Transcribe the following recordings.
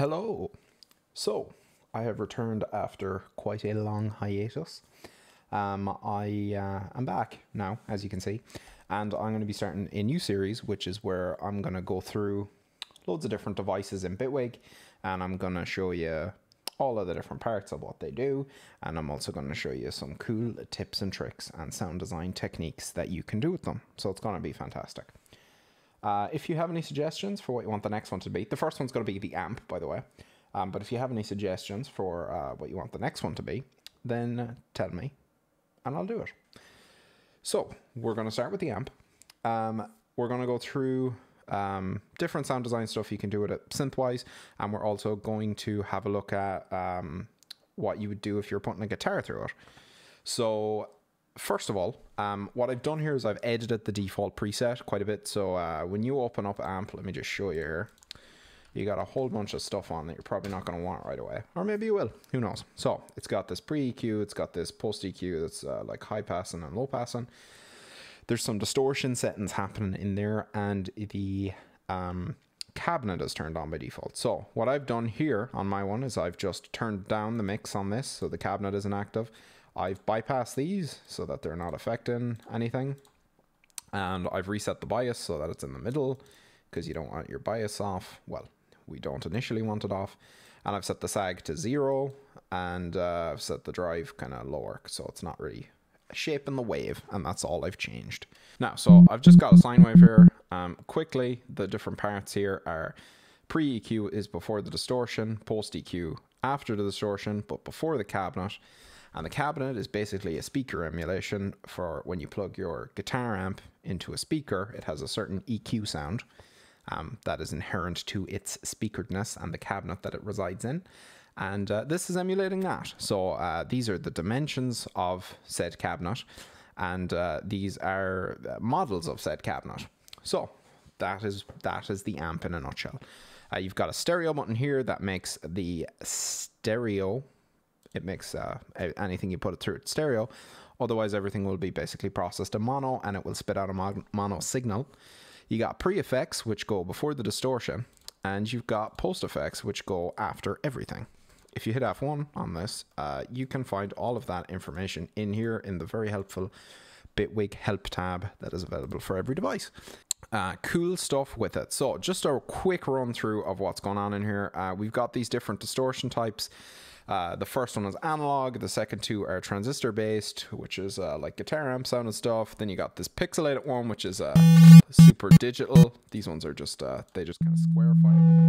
Hello. So, I have returned after quite a long hiatus. Um, I uh, am back now, as you can see, and I'm going to be starting a new series, which is where I'm going to go through loads of different devices in Bitwig, and I'm going to show you all of the different parts of what they do, and I'm also going to show you some cool tips and tricks and sound design techniques that you can do with them. So it's going to be fantastic. Uh, if you have any suggestions for what you want the next one to be, the first one's going to be the amp, by the way. Um, but if you have any suggestions for uh, what you want the next one to be, then tell me, and I'll do it. So we're going to start with the amp. Um, we're going to go through um, different sound design stuff you can do with it synthwise, and we're also going to have a look at um, what you would do if you're putting a guitar through it. So first of all, um, what I've done here is I've edited the default preset quite a bit. So uh, when you open up AMP, let me just show you here. You got a whole bunch of stuff on that you're probably not going to want right away. Or maybe you will. Who knows? So it's got this pre-EQ. It's got this post-EQ that's uh, like high passing and low passing. There's some distortion settings happening in there. And the um, cabinet is turned on by default. So what I've done here on my one is I've just turned down the mix on this. So the cabinet isn't active. I've bypassed these so that they're not affecting anything. And I've reset the bias so that it's in the middle because you don't want your bias off. Well, we don't initially want it off. And I've set the sag to zero and uh, I've set the drive kind of lower so it's not really shaping the wave and that's all I've changed. Now, so I've just got a sine wave here. Um, quickly, the different parts here are pre-EQ is before the distortion, post-EQ after the distortion, but before the cabinet. And the cabinet is basically a speaker emulation for when you plug your guitar amp into a speaker, it has a certain EQ sound um, that is inherent to its speakeredness and the cabinet that it resides in. And uh, this is emulating that. So uh, these are the dimensions of said cabinet, and uh, these are uh, models of said cabinet. So that is that is the amp in a nutshell. Uh, you've got a stereo button here that makes the stereo it makes uh, anything you put it through stereo. Otherwise, everything will be basically processed in mono and it will spit out a mono signal. You got pre effects, which go before the distortion, and you've got post effects, which go after everything. If you hit F1 on this, uh, you can find all of that information in here in the very helpful Bitwig help tab that is available for every device. Uh, cool stuff with it. So, just a quick run through of what's going on in here. Uh, we've got these different distortion types. Uh, the first one is analog. The second two are transistor based, which is uh, like guitar amp sound and stuff. Then you got this pixelated one, which is uh, super digital. These ones are just uh, they just kind of squarify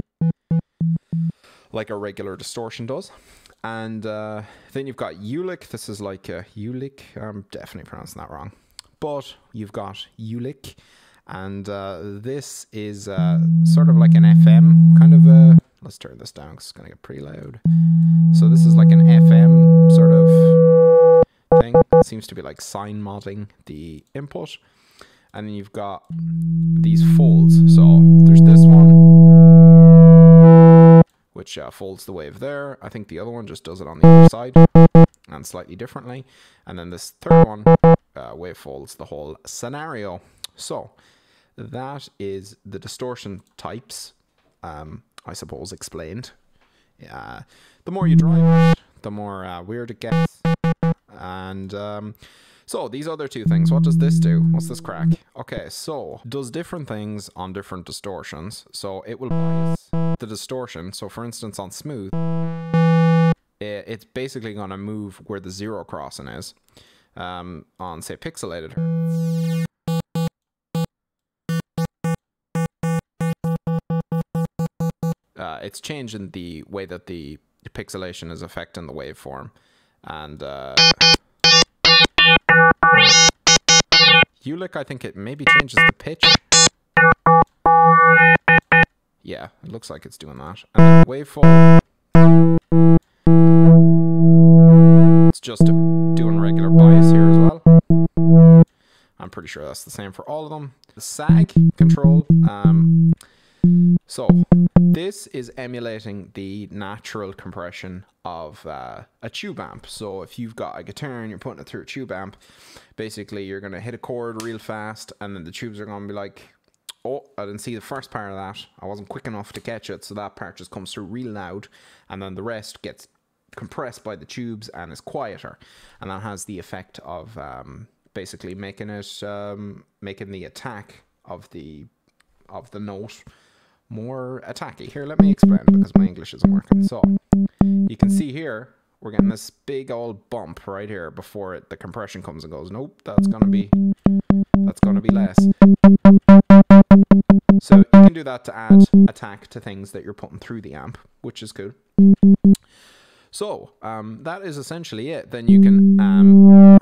like a regular distortion does. And uh, then you've got Ulick. This is like a Ulick. I'm definitely pronouncing that wrong, but you've got Ulick, and uh, this is sort of like an FM kind of a Let's turn this down because it's going to get pretty loud. So this is like an FM sort of thing. It seems to be like sine modding the input. And then you've got these folds. So there's this one, which uh, folds the wave there. I think the other one just does it on the other side and slightly differently. And then this third one, uh, wave folds the whole scenario. So that is the distortion types. Um, I suppose, explained. Uh, the more you drive it, the more uh, weird it gets. And um, so these other two things, what does this do? What's this crack? Okay, so does different things on different distortions. So it will bias the distortion. So for instance, on smooth, it's basically going to move where the zero crossing is. Um, on say pixelated uh, it's changing the way that the pixelation is affecting the waveform. And uh, Ulick, I think it maybe changes the pitch. Yeah, it looks like it's doing that. And waveform, it's just doing regular bias here as well. I'm pretty sure that's the same for all of them. The sag control, um, so this is emulating the natural compression of uh, a tube amp. So if you've got a guitar and you're putting it through a tube amp, basically you're going to hit a chord real fast and then the tubes are going to be like, Oh, I didn't see the first part of that. I wasn't quick enough to catch it, so that part just comes through real loud, and then the rest gets compressed by the tubes and is quieter, and that has the effect of um, basically making it um, making the attack of the of the note more attacky. Here, let me explain because my English isn't working. So you can see here we're getting this big old bump right here before it, the compression comes and goes. Nope, that's gonna be that's gonna be less. So you can do that to add attack to things that you're putting through the amp, which is cool. So um, that is essentially it. Then you can um,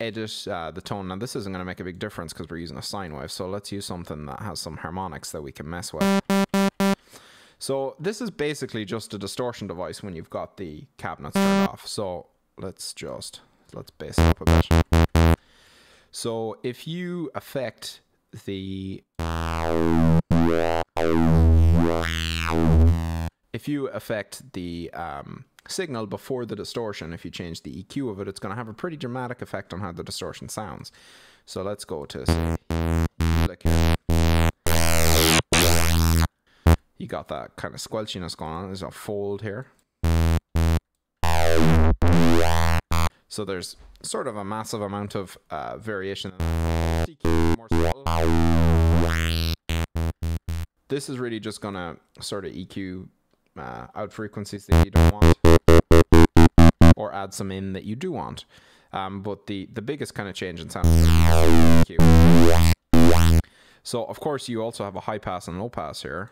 edit uh, the tone. Now this isn't going to make a big difference because we're using a sine wave. So let's use something that has some harmonics that we can mess with. So this is basically just a distortion device when you've got the cabinets turned off. So let's just let's bass it up a bit. So if you affect the if you affect the um, signal before the distortion, if you change the EQ of it, it's going to have a pretty dramatic effect on how the distortion sounds. So let's go to like here. You got that kind of squelchiness going on. There's a fold here. So there's sort of a massive amount of uh, variation. This is really just going to sort of EQ uh, out frequencies that you don't want or add some in that you do want. Um, but the, the biggest kind of change in sound. So of course you also have a high pass and low pass here.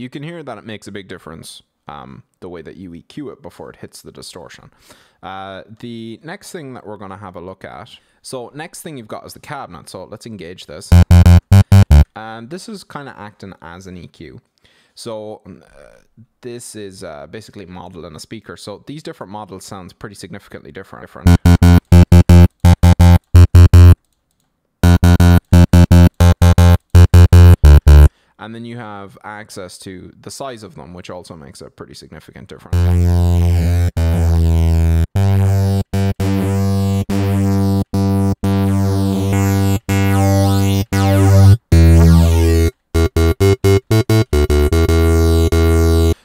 You can hear that it makes a big difference um, the way that you EQ it before it hits the distortion. Uh, the next thing that we're going to have a look at. So next thing you've got is the cabinet. So let's engage this. And this is kind of acting as an EQ. So uh, this is uh, basically modeling a speaker. So these different models sounds pretty significantly different. different. And then you have access to the size of them, which also makes a pretty significant difference.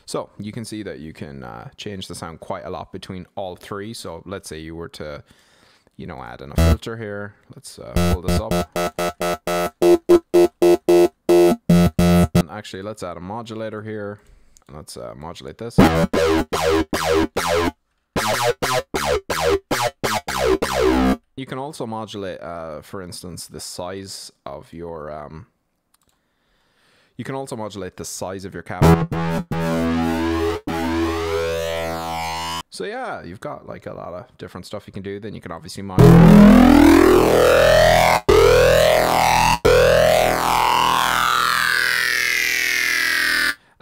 So you can see that you can uh, change the sound quite a lot between all three. So let's say you were to, you know, add in a filter here. Let's uh, pull this up. Actually, let's add a modulator here. Let's uh, modulate this. You can also modulate, uh, for instance, the size of your. Um, you can also modulate the size of your cabinet. So yeah, you've got like a lot of different stuff you can do. Then you can obviously modulate.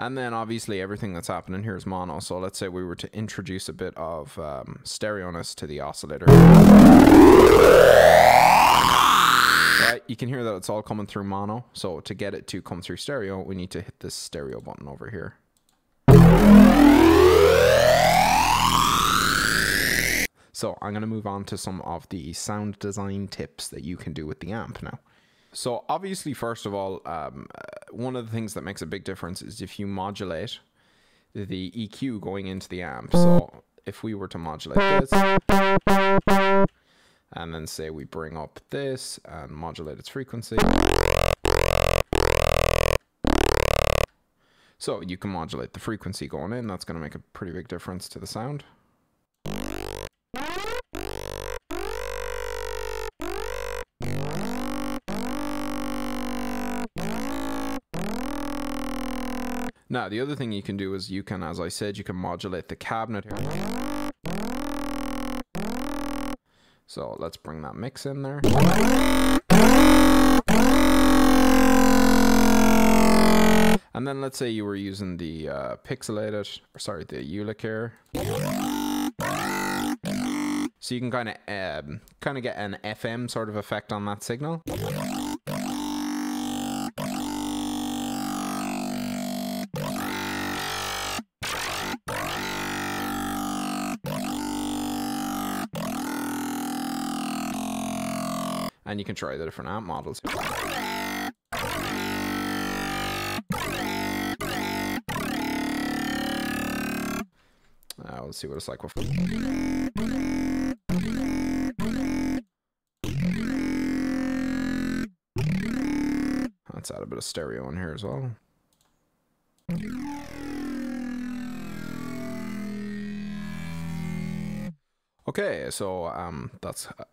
And then obviously everything that's happening here is mono. So let's say we were to introduce a bit of um, stereoness to the oscillator. Right, you can hear that it's all coming through mono. So to get it to come through stereo, we need to hit this stereo button over here. So I'm going to move on to some of the sound design tips that you can do with the amp now. So obviously, first of all, um, one of the things that makes a big difference is if you modulate the EQ going into the amp. So if we were to modulate this, and then say we bring up this and modulate its frequency. So you can modulate the frequency going in. That's going to make a pretty big difference to the sound. Now, the other thing you can do is you can, as I said, you can modulate the cabinet here. So let's bring that mix in there. And then let's say you were using the uh, pixelated, or sorry, the Ulic here. So you can kind of um, kind of get an FM sort of effect on that signal. And you can try the different amp models. Uh, let's see what it's like with. Let's add a bit of stereo in here as well. Okay, so um, that's uh,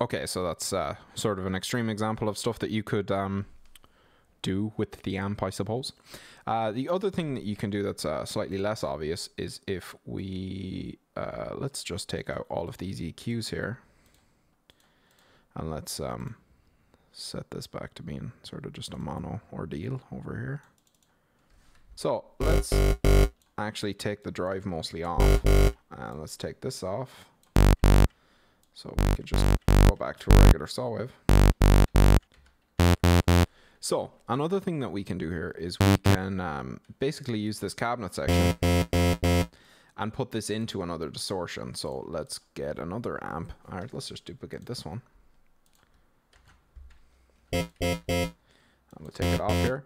okay. So that's uh, sort of an extreme example of stuff that you could um, do with the amp, I suppose. Uh, the other thing that you can do that's uh, slightly less obvious is if we uh, let's just take out all of these EQs here, and let's um, set this back to being sort of just a mono ordeal over here. So let's actually take the drive mostly off. And let's take this off. So we can just go back to a regular saw wave. So another thing that we can do here is we can um, basically use this cabinet section and put this into another distortion. So let's get another amp. All right, let's just duplicate this one. I'm gonna take it off here.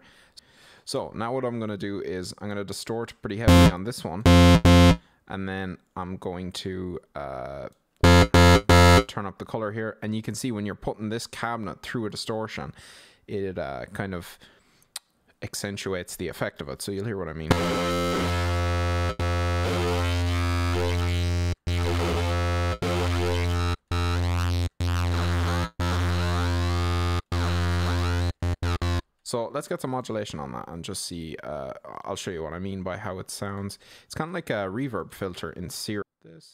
So now what I'm gonna do is I'm gonna distort pretty heavily on this one, and then I'm going to uh, turn up the color here, and you can see when you're putting this cabinet through a distortion, it uh, kind of accentuates the effect of it. So you'll hear what I mean. So let's get some modulation on that and just see, uh, I'll show you what I mean by how it sounds. It's kind of like a reverb filter in Siri. This.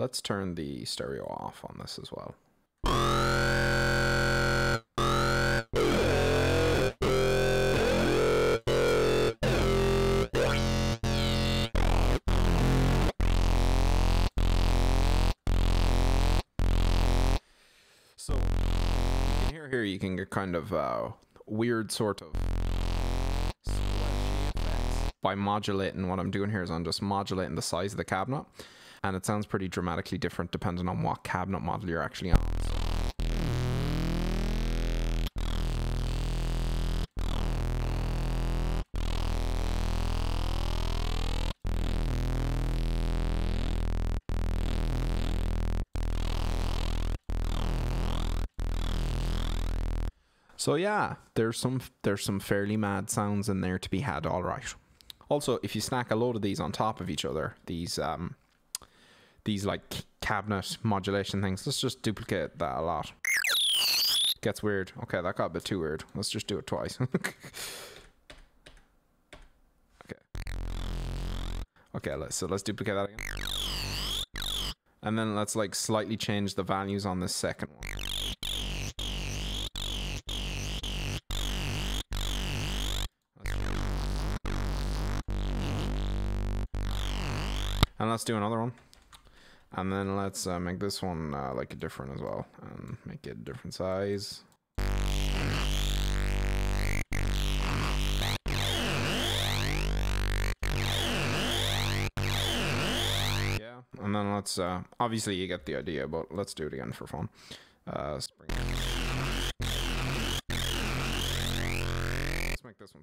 Let's turn the stereo off on this as well. So you can hear here you can get kind of uh, weird sort of by modulating what I'm doing here is I'm just modulating the size of the cabinet and it sounds pretty dramatically different depending on what cabinet model you're actually on. So yeah, there's some there's some fairly mad sounds in there to be had all right. Also, if you stack a load of these on top of each other, these um these like cabinet modulation things, let's just duplicate that a lot. Gets weird. Okay, that got a bit too weird. Let's just do it twice. okay. Okay, let's so let's duplicate that again. And then let's like slightly change the values on this second one. And let's do another one. And then let's uh, make this one uh, like a different as well. And make it a different size. Yeah, and then let's, uh, obviously you get the idea, but let's do it again for fun. Uh, let's make this one.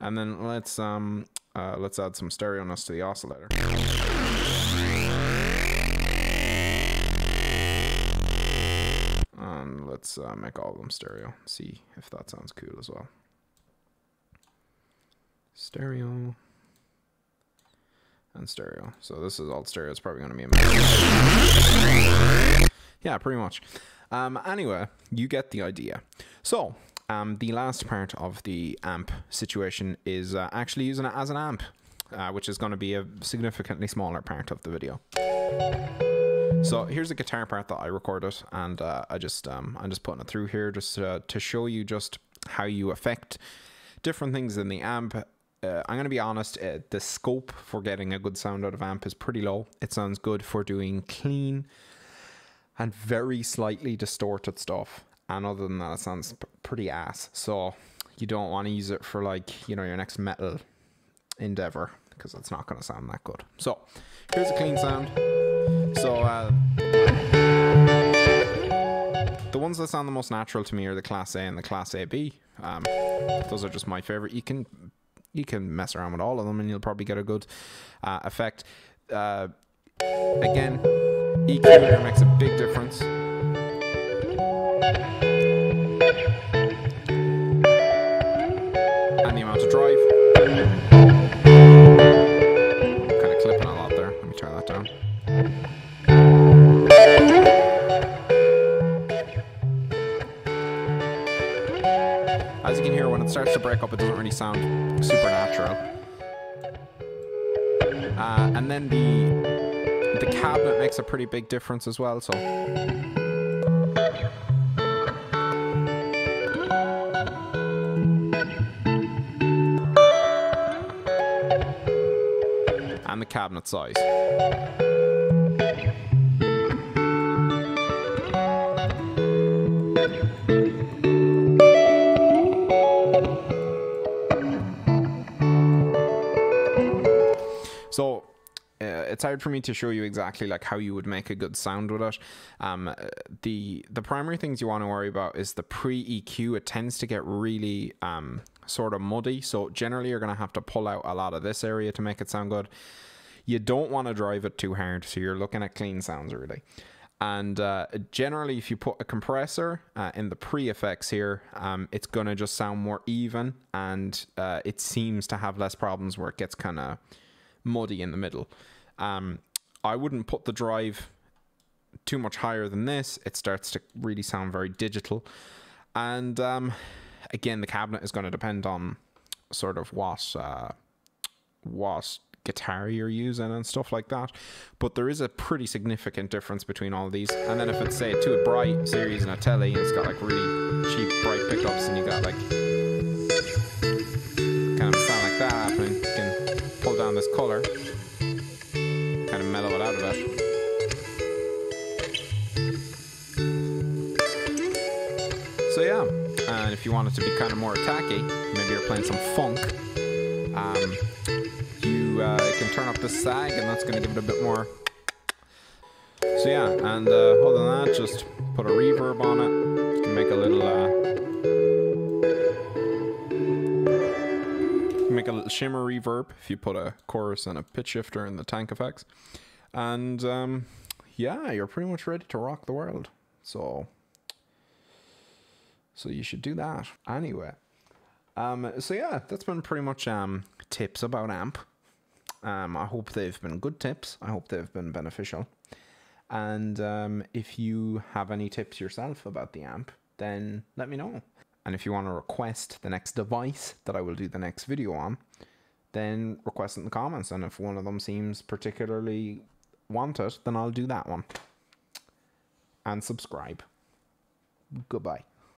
And then let's um uh, let's add some stereoness to the oscillator. Let's uh, make all of them stereo. See if that sounds cool as well. Stereo. And stereo. So this is all stereo. It's probably going to be a Yeah, pretty much. Um, anyway, you get the idea. So, um, the last part of the amp situation is uh, actually using it as an amp, uh, which is going to be a significantly smaller part of the video. So here's the guitar part that I recorded, and uh, I just um, I'm just putting it through here just uh, to show you just how you affect different things in the amp uh, I'm going to be honest, uh, the scope for getting a good sound out of amp is pretty low. It sounds good for doing clean and very slightly distorted stuff. And other than that, it sounds pretty ass. So you don't want to use it for like, you know, your next metal endeavor because it's not going to sound that good. So here's a clean sound. So uh, the ones that sound the most natural to me are the Class A and the Class AB. Um, those are just my favorite. You can you can mess around with all of them and you'll probably get a good uh, effect. Uh, again, EQ here makes a big difference. When it starts to break up, it doesn't really sound supernatural. Uh, and then the the cabinet makes a pretty big difference as well. So and the cabinet size. It's hard for me to show you exactly like how you would make a good sound with it. Um, the the primary things you want to worry about is the pre EQ. It tends to get really um, sort of muddy, so generally you're going to have to pull out a lot of this area to make it sound good. You don't want to drive it too hard, so you're looking at clean sounds really. And uh, generally, if you put a compressor uh, in the pre effects here, um, it's going to just sound more even and uh, it seems to have less problems where it gets kind of muddy in the middle. Um, I wouldn't put the drive too much higher than this. It starts to really sound very digital. And um, again, the cabinet is going to depend on sort of what uh, what guitar you're using and stuff like that. But there is a pretty significant difference between all these. And then if it's say to a bright series and a Tele, and it's got like really cheap bright pickups, and you got like kind of sound like that happening, you can pull down this color, of mellow it out a bit. So yeah, and if you want it to be kind of more attacky, maybe you're playing some funk. Um, you uh, can turn up the sag, and that's going to give it a bit more. So yeah, and uh, other than that, just put a reverb on it. You can make a little. Uh, you can make a little shimmer reverb if you put a chorus and a pitch shifter in the tank effects, and um, yeah, you're pretty much ready to rock the world. So, so you should do that anyway. Um, so yeah, that's been pretty much um, tips about AMP. Um, I hope they've been good tips. I hope they've been beneficial. And um, if you have any tips yourself about the AMP, then let me know. And if you want to request the next device that I will do the next video on, then request it in the comments. And if one of them seems particularly wanted, then I'll do that one. And subscribe. Goodbye.